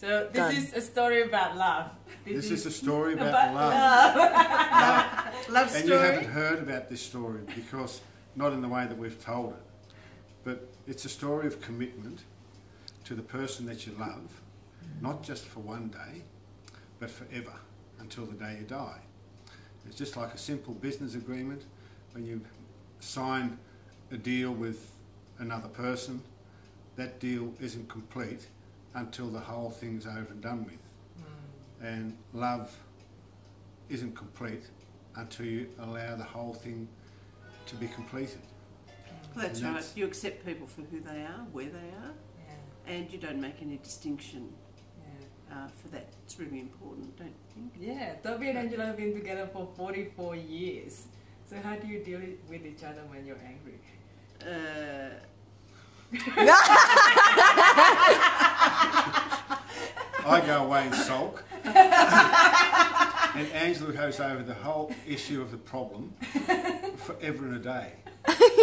So this Done. is a story about love. This is a story about about love. love. Love. Love And you haven't heard about this story because not in the way that we've told it. But it's a story of commitment to the person that you love, mm-hmm. not just for one day, but forever until the day you die. It's just like a simple business agreement when you sign a deal with another person, that deal isn't complete until the whole thing's over and done with. And love isn't complete until you allow the whole thing to be completed. Well, that's And right. You accept people for who they are, where they are, Yeah, and you don't make any distinction yeah. uh, for that. It's really important, don't you think? Yeah, Toby and Angela have been together for 44 years. So how do you deal with each other when you're angry? Uh, I go away and sulk, and Angela goes over the whole issue of the problem forever and a day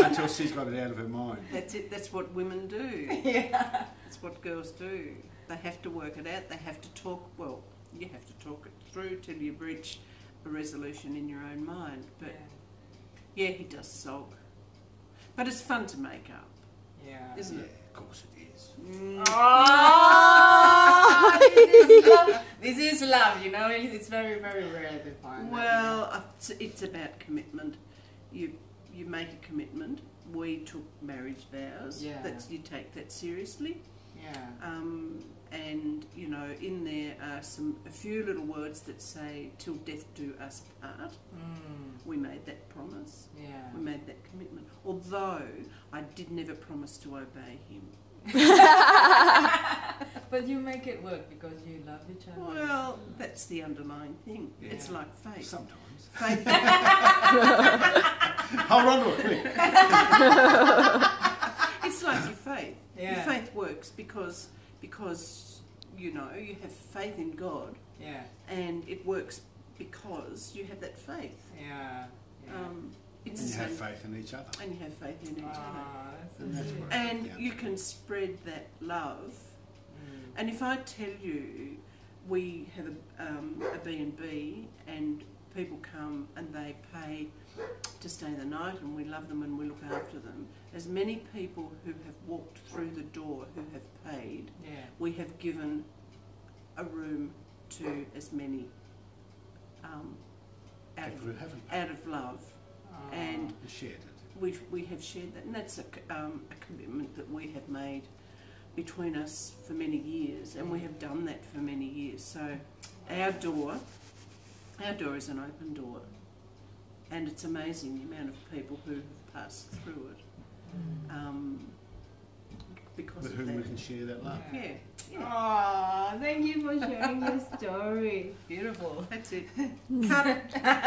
until she's got it out of her mind. that's it. That's what women do. yeah. That's what girls do. They have to work it out. They have to talk. Well, you have to talk it through till you reach a resolution in your own mind. But yeah, he does sulk. But it's fun to make up, Yeah. isn't Yeah, it? of course it is. Mm. Oh, this, is love. this is love, you know. It's very, very rare to find. that, Well, uh, it's, about commitment. You you make a commitment. We took marriage vows. Yeah. That's you take that seriously. know. Um, and you know, in there are some a few little words that say "till death do us part." Mm, We made that promise. yeah. We made that commitment. Although I did never promise to obey him. But you make it work because you love each other. Well, that's the underlying thing. It's like faith. Sometimes. Faith. Hold on to it quick. it's like your faith. Yeah. Your faith works because because you know you have faith in God, yeah. and it works because you have that faith. Yeah. yeah. Um, it's And you have faith in each other. and you have faith in each other, Ah, that's And that's sweet. and Yeah. you can spread that love. Mm. And if I tell you we have a, um, a B&B and people come and they pay to stay the night and we love them and we look after them, as many people who have walked through the door who have paid, Yeah. we have given a room to as many um, out, of, out of love. Ah. And we shared it. we we have shared that, and that's a, c- um, a commitment that we have made between us for many years, and we have done that for many years. So our door, our door is an open door, and it's amazing the amount of people who have passed through it um, because With of whom we can share that love. Yeah, yeah, Aw, thank you for sharing your story. Beautiful. that's it. Cut.